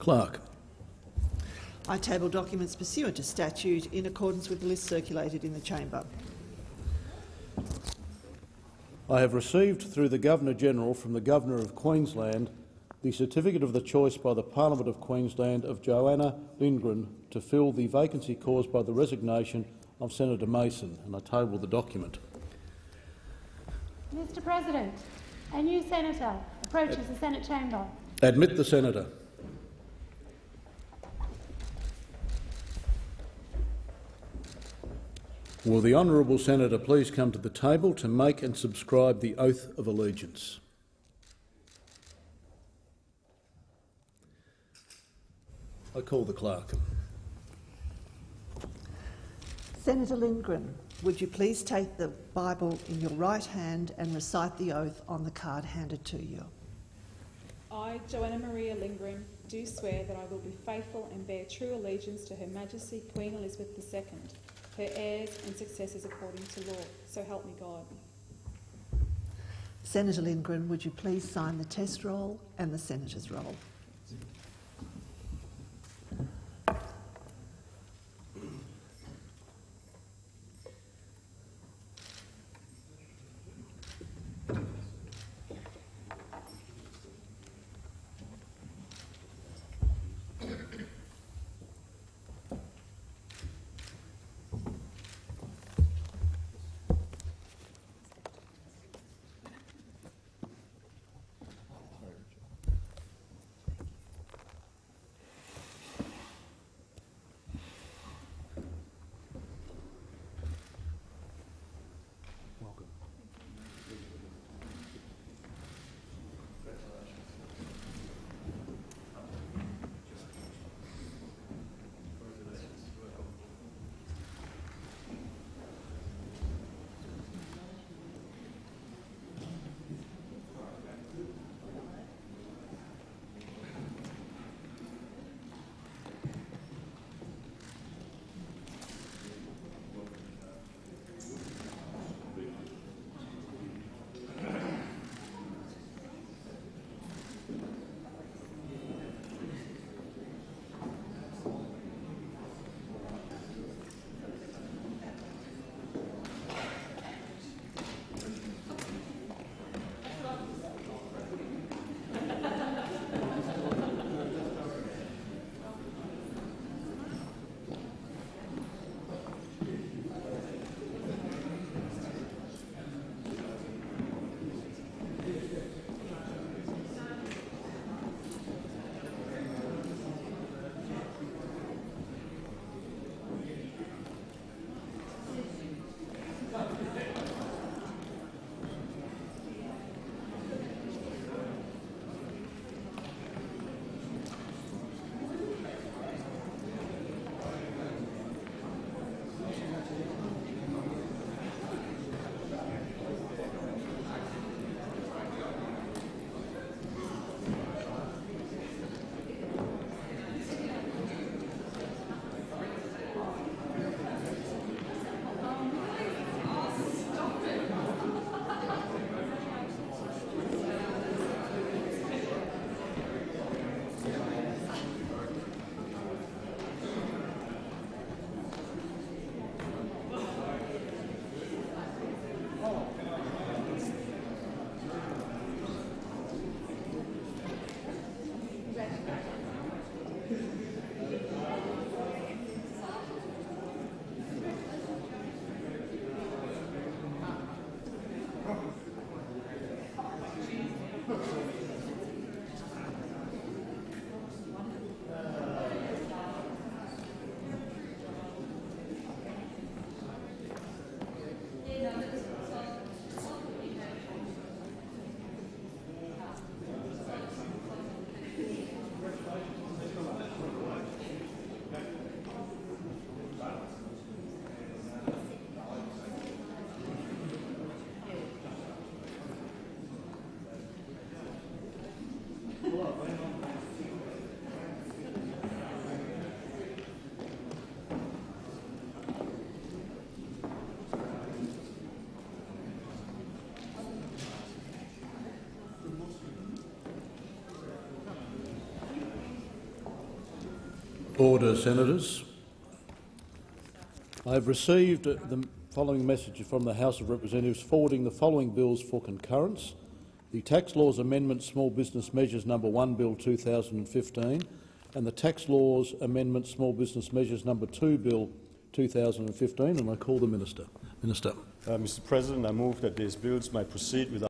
Clerk. I table documents pursuant to statute in accordance with the list circulated in the chamber. I have received through the Governor-General from the Governor of Queensland the certificate of the choice by the Parliament of Queensland of Joanna Lindgren to fill the vacancy caused by the resignation of Senator Mason, and I table the document. Mr President, a new senator approaches the Senate chamber. Admit the senator. Will the honourable senator please come to the table to make and subscribe the oath of allegiance? I call the clerk. Senator Lindgren, would you please take the Bible in your right hand and recite the oath on the card handed to you? I, Joanna Maria Lindgren, do swear that I will be faithful and bear true allegiance to Her Majesty Queen Elizabeth II, her heirs and successors according to law. So help me God. Senator Lindgren, would you please sign the test roll and the senator's roll? Order, Senators. I have received the following message from the House of Representatives forwarding the following bills for concurrence. The Tax Laws Amendment Small Business Measures Number 1 Bill 2015 and the Tax Laws Amendment Small Business Measures Number 2 Bill 2015 and I call the Minister. Minister. Uh, Mr. President, I move that these bills may proceed without